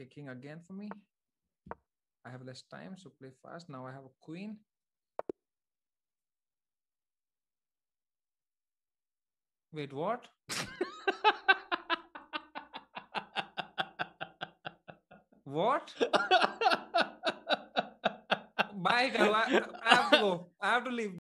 kicking king again for me. I have less time, so play fast. Now I have a queen. Wait, what? what? Bye, girl. I have to go. I have to leave.